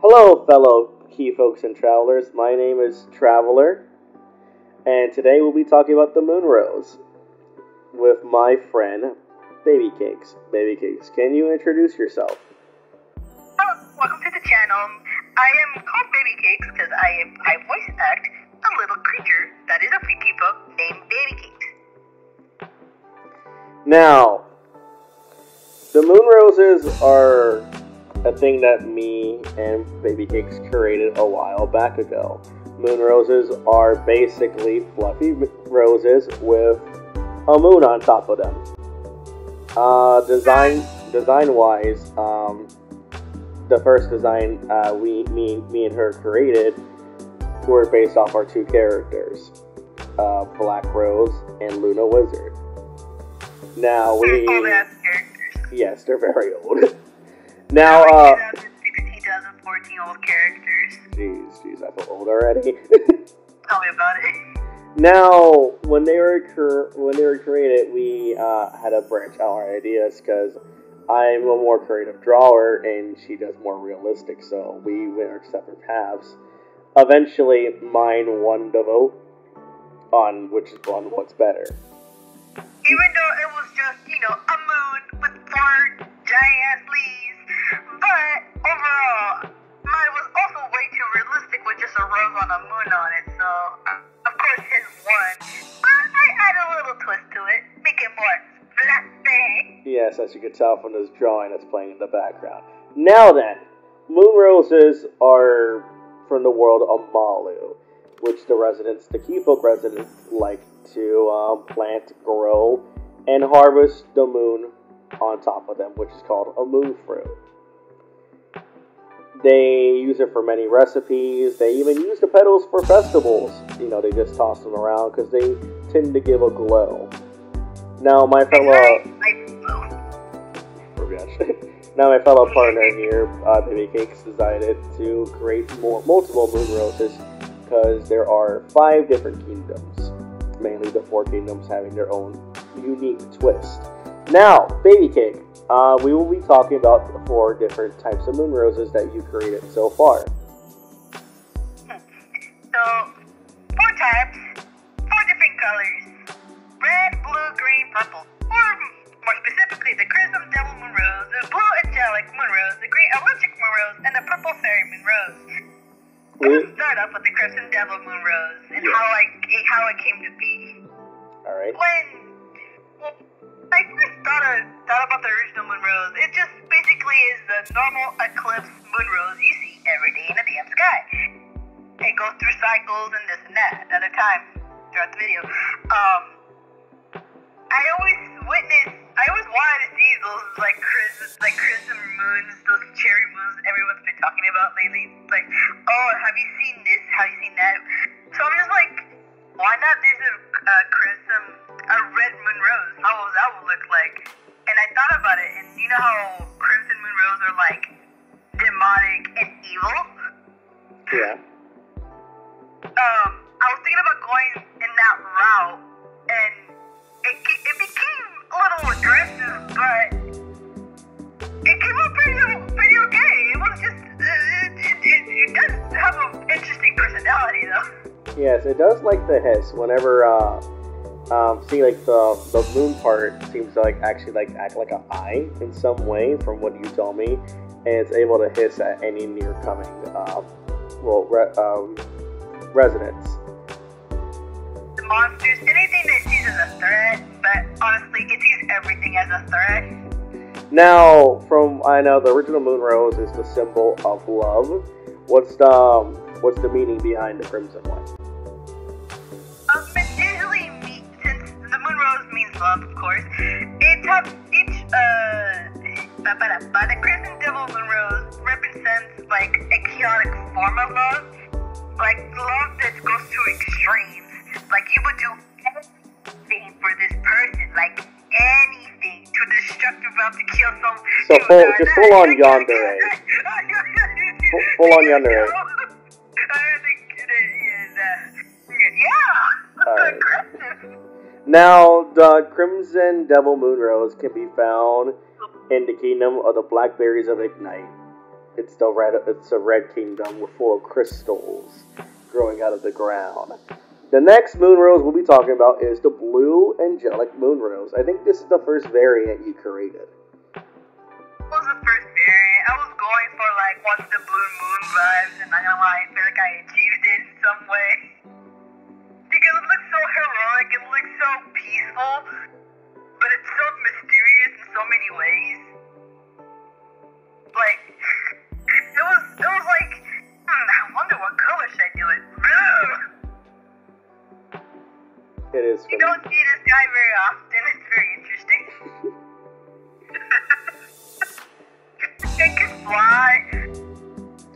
Hello, fellow key folks and travelers. My name is Traveler, and today we'll be talking about the moon rose with my friend Baby Cakes. Baby Cakes, can you introduce yourself? Oh, welcome to the channel. I am called Baby Cakes because I am I voice act a little creature that is a freaky book named Baby Cakes. Now, the moon roses are a thing that me and Baby Cakes created a while back ago. Moon roses are basically fluffy roses with a moon on top of them. Uh, design design wise, um, the first design uh, we me me and her created were based off our two characters, uh, Black Rose and Luna Wizard. Now we Old ass characters. yes, they're very old. now, uh, 2016, 2014 old characters. jeez, jeez, I feel old already. Tell me about it. Now, when they were when they were created, we uh, had to branch out our ideas because I'm a more creative drawer and she does more realistic. So we went our separate paths. Eventually, mine won the vote on which one what's better. Even though it was just, you know, a moon with four giant ass leaves. But overall, mine was also way too realistic with just a rose on a moon on it. So, of course, his won. But I added a little twist to it, make it more flashy. Yes, as you can tell from this drawing that's playing in the background. Now then, moon roses are from the world of Malu, which the residents, the Keyfolk residents, like to um, plant, grow, and harvest the moon on top of them, which is called a moon fruit. They use it for many recipes. They even use the petals for festivals. You know, they just toss them around because they tend to give a glow. Now, my fellow. Now my fellow partner here, uh, Baby Cakes, decided to create more multiple moon roses because there are five different kingdoms, mainly the four kingdoms having their own unique twist. Now, Baby Cake, uh, we will be talking about the four different types of moon roses that you created so far. So, four types, four different colors red, blue, green, purple. Or more specifically, the Crimson Devil Moon Rose, the Blue Angelic Moon Rose, the Green Electric Moon Rose, and the Purple Fairy Moon Rose. Let's We- start off with the Crimson Devil Moon Rose and Yeah. how I how it came to be. All right. When when I first thought, of, thought about the original Moon Rose, it just basically is the normal eclipse Moon Rose you see every day in the damn sky. It goes through cycles and this and that at a time throughout the video. Um, I always witnessed, I always wanted to see those like Chris, like Christmas moons, those cherry moons everyone's been talking about lately. Like, oh, have you seen this? Have you seen that? So I'm just like, why not? There's a uh, crimson, a red moon rose. How will that will look like? And I thought about it, and you know how crimson moon rose are like demonic and evil. Yeah. um, I was thinking about going in that route, and it, it became a little aggressive, but it came out pretty, pretty okay. It was just, it, it, it, it does have an interesting personality, though. Yes, it does like the hiss whenever uh um see like the the moon part seems to like actually like act like an eye in some way from what you tell me and it's able to hiss at any near coming uh well re- um residents. The monsters, anything that sees as a threat, but honestly, it sees everything as a threat. Now from I know the original moon rose is the symbol of love. What's the um, what's the meaning behind the crimson one? Love, of course. It has each uh, ba ba da ba. The crimson devil rose represents like a chaotic form of love, like love that goes to extremes. Like you would do anything for this person, like anything to destructive enough to kill some. So full- just full on yandere. Full- full on yandere. I think it is, uh, Yeah. Alright. Aggressive. Now, the Crimson Devil Moon Rose can be found in the kingdom of the Blackberries of Ignite. it's the red it's a red kingdom full of crystals growing out of the ground. The next moon rose we'll be talking about is the blue angelic moon rose. I think this is the first variant you created. What was the first variant? I was going for like once the blue moon vibes, and I'm gonna lie, I feel like I achieved it in some way. Peaceful, but it's so mysterious in so many ways. Like, it was, it was like, hmm, I wonder what color should I do it? Blue. It is You don't see this guy very often. It's very interesting. it can fly.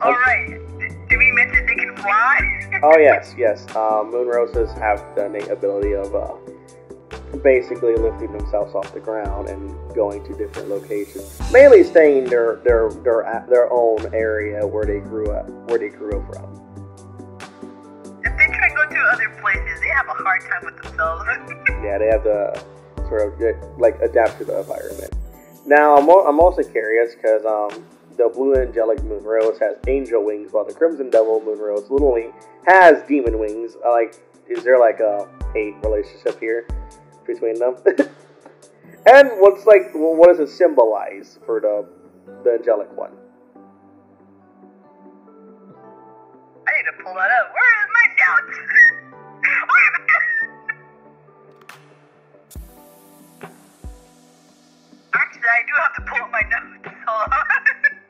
Alright. Did we mention they can fly? Oh yes, yes. Uh, moon roses have the innate ability of uh, basically lifting themselves off the ground and going to different locations. Mainly staying their their their their own area where they grew up, where they grew up from. if they try to go to other places, they have a hard time with themselves. Yeah, they have to sort of like adapt to the environment. Now, I'm, I'm also curious because um, the blue angelic moon rose has angel wings, while the crimson devil moon rose literally has demon wings. Like, is there like a hate relationship here between them? and what's like, well, what does it symbolize for the the angelic one? I need to pull that up. Where is my notes? Where am I? Actually, I do have to pull up my notes. Hold on.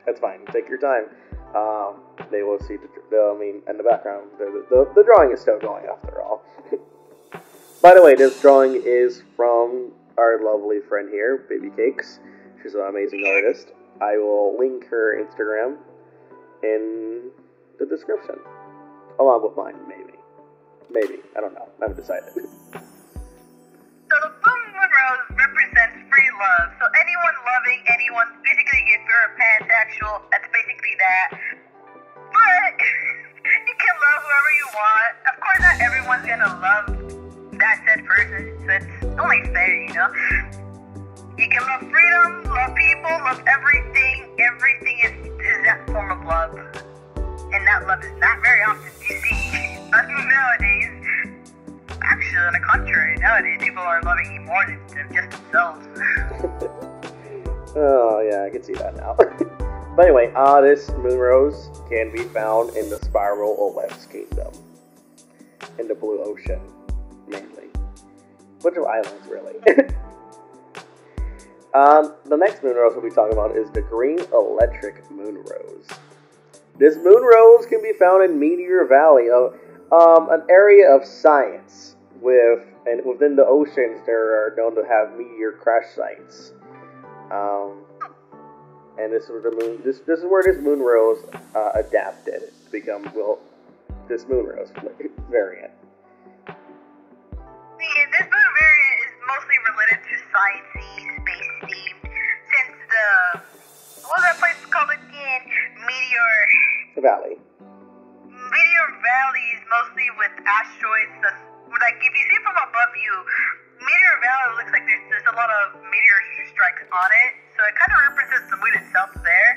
That's fine. Take your time. Um, they will see the, the I mean, in the background, the, the, the drawing is still going after all. By the way, this drawing is from our lovely friend here, Baby Cakes. She's an amazing artist. I will link her Instagram in the description, along with mine, maybe. Maybe. I don't know. I haven't decided. So the blue moon rose represents free love. So anyone loving anyone, basically if you're a pansexual, that's basically that. But you can love whoever you want. Of course, not everyone's gonna love that said person. So it's only fair, you know. You can love freedom, love people, love everything. Everything is, is that form of love. And that love is not very often you see nowadays. Actually, on the contrary, nowadays people are loving you more than, than just themselves. Oh yeah, I can see that now. but anyway, uh, this moon rose can be found in the spiral Olef's kingdom, in the blue ocean. Bunch of islands, really. um, the next moon rose we'll be talking about is the green electric moon rose. This moon rose can be found in Meteor Valley, uh, um, an area of science with and within the oceans there are known to have meteor crash sites. Um, and this is where the moon. This this is where this moon rose uh, adapted to become well, this moon rose variant. Valley. Meteor Valley is mostly with asteroids. That's, like if you see from above you, Meteor Valley looks like there's, there's a lot of meteor strikes on it. So it kind of represents the moon itself there.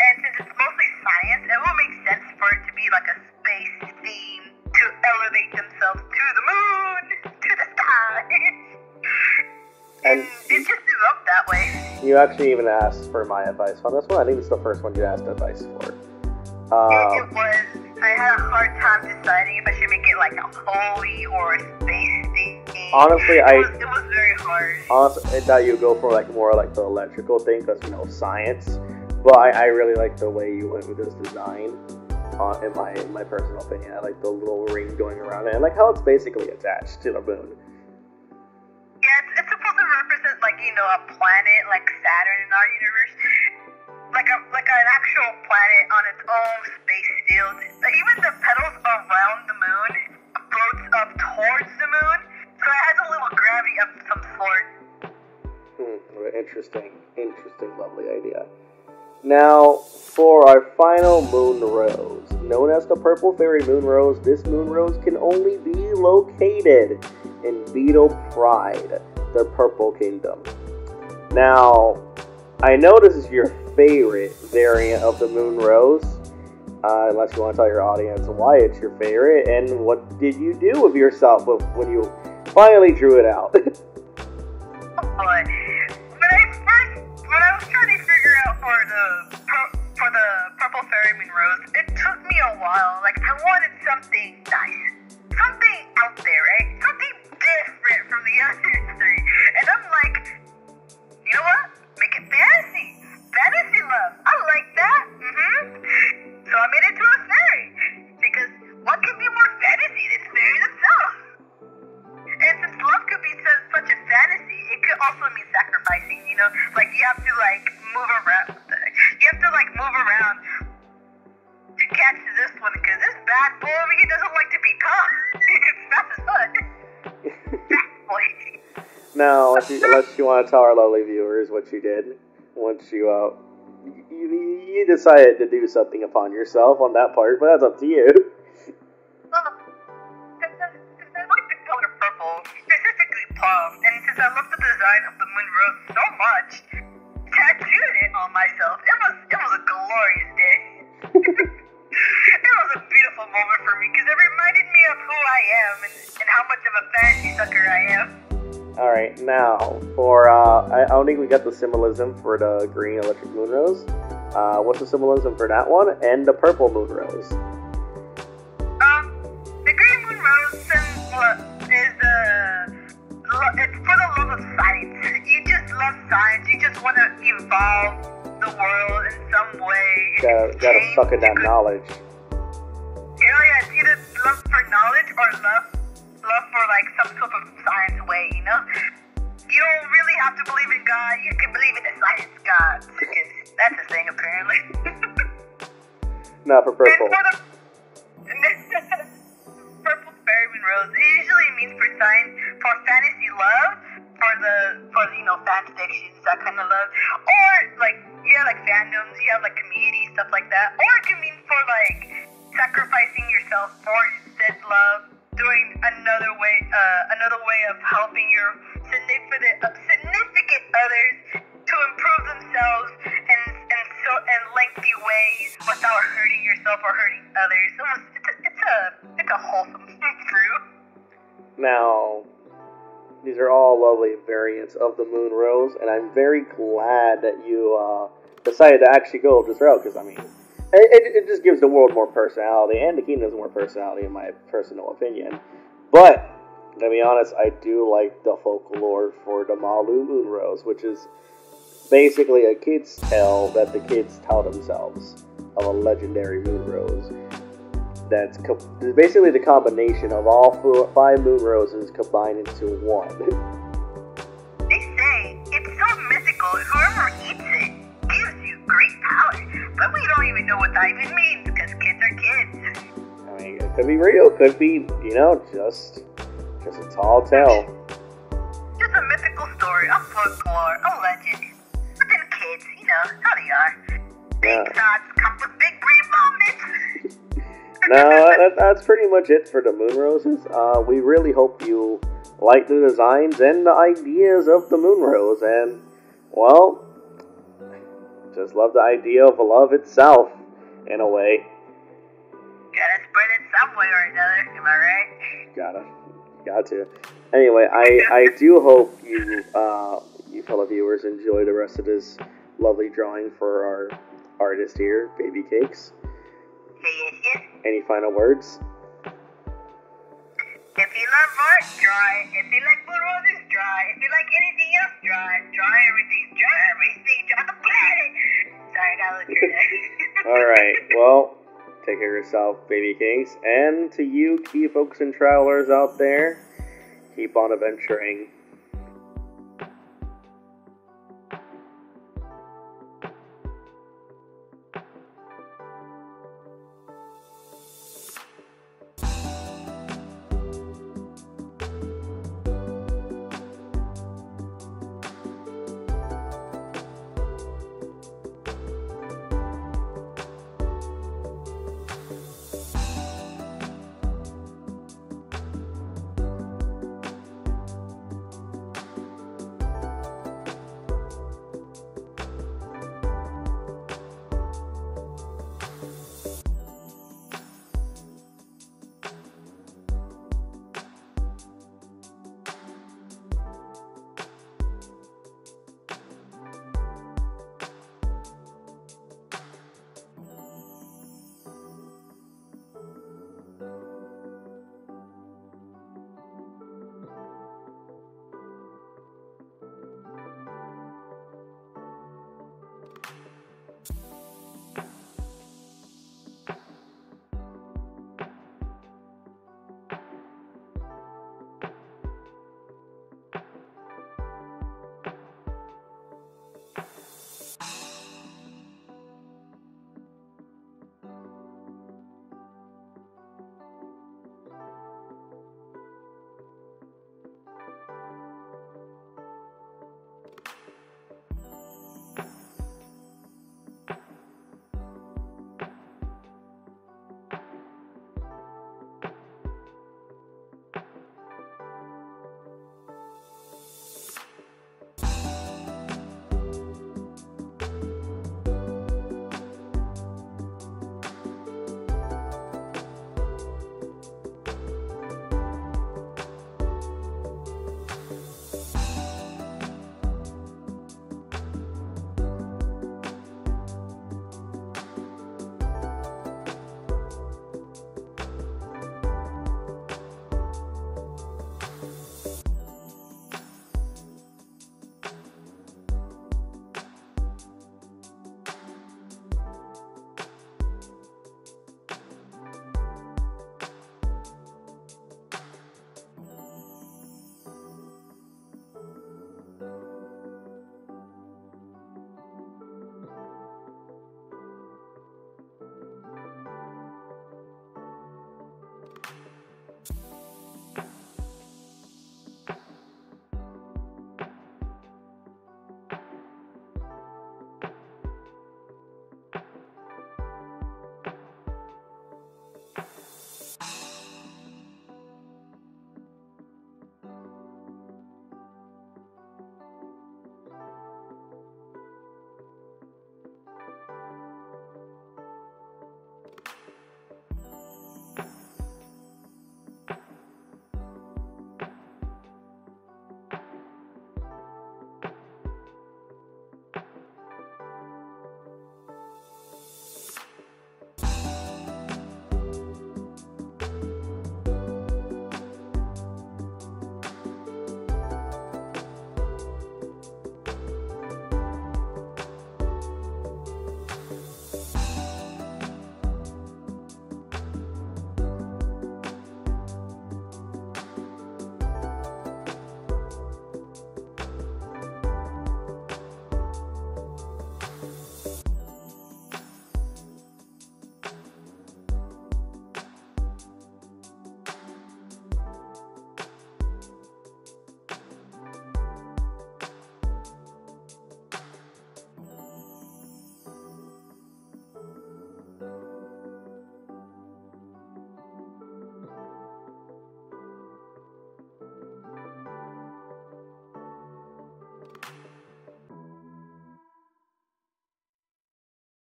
And since it's mostly science, it will make sense for it to be like a space theme to elevate themselves to the moon, to the sky. And- and it just developed that way. You actually even asked for my advice on this one. I think it's the first one you asked advice for. It, Um, it was. I had a hard time deciding if I should make it like a holy or a space theme. Honestly, it I- was, it was very hard. honestly, I thought you go for like more like the electrical thing because you know science. But I, I really like the way you went with this design. Uh, in my in my personal opinion, I like the little ring going around it, and like how it's basically attached to the moon. Yeah, it's, it's supposed to represent like you know a planet like Saturn in our universe, like a like an actual planet on its own space field. Even the petals around the moon floats up towards the moon, so it has a little gravity of some sort. Hmm, interesting, interesting, lovely idea. Now, for our final moon rose, known as the Purple Fairy Moon Rose, this moon rose can only be located in Beetle Pride, the Purple Kingdom. Now, I know this is your favorite variant of the Moon Rose. Uh, unless you want to tell your audience why it's your favorite and what did you do with yourself when you finally drew it out. oh. When I first, when I was trying to figure out for the for the purple fairy moon rose, it took me a while. Like I wanted something nice, something out there, right? Something different from the other three. And I'm like, you know what? It fantasy, fantasy love. I like that. Mm-hmm. So I made it to a fairy because what could be more fantasy than fairy themselves? And since love could be such a fantasy, it could also mean sacrificing. You know, like you have to like move around. You have to like move around to catch this one because this bad boy over here doesn't like to be caught. it's as fuck. now, unless you, unless you want to tell our lovely viewers what you did once you uh you, you decided to do something upon yourself on that part, but that's up to you. Well, since I, I like the color purple, specifically plum, and since I love the design of the moon rose so much, tattooed it on myself. It was it was a glorious day. it was a beautiful moment for me because it reminded me of who I am and, and how much of a fantasy sucker I am. All right, now for uh, I, I don't think we got the symbolism for the green electric moon rose. Uh, what's the symbolism for that one and the purple moon rose? Um, the green moon rose is the it's for the love of science. You just love science. You just want to evolve the world in some way. Gotta, gotta suck in that knowledge. Hell yeah, it's either love for knowledge or love love for like some sort of science way, you know? You don't really have to believe in God, you can believe in the science God. That's a thing apparently. Not for purple. For the, purple moon rose. It usually means for science for fantasy love, for the for you know fan fictions, that kind of love. Or like you have like fandoms, you have like community, stuff like that. Or it can mean for like sacrificing yourself for said love doing another way, uh, another way of helping your significant, others to improve themselves in, in so in lengthy ways without hurting yourself or hurting others. It's, a, it's a it's a wholesome fruit. Now, these are all lovely variants of the Moon Rose, and I'm very glad that you uh, decided to actually go this route because I mean it, it, just gives the world more personality and the kingdoms more personality, in my personal opinion. But to be honest, I do like the folklore for the Malu Moon Rose, which is basically a kid's tale that the kids tell themselves of a legendary moon rose. That's co- basically the combination of all four, five moon roses combined into one. They say it's so mythical. Whoever eats it great power. But we don't even know what that even means because kids are kids. I mean, it could be real, could be, you know, just just a tall tale. Just a mythical story, a folklore, a legend. But then kids, you know how they are. Big yeah. thoughts come with big brain moments. no, that, that's pretty much it for the moon roses. Uh, we really hope you like the designs and the ideas of the moon rose, and well, just love the idea of love itself, in a way. Gotta spread it some way or another, am I right? Gotta, got to. Anyway, I, I do hope you, uh, you fellow viewers enjoy the rest of this lovely drawing for our artist here, Baby Cakes. Any final words? If you love art, draw it. If you like blue roses, draw it. If you like anything else, draw it. Draw everything. Draw everything. Draw the planet. Sorry, I got a All right. Well, take care of yourself, baby kings. And to you, key folks and travelers out there, keep on adventuring.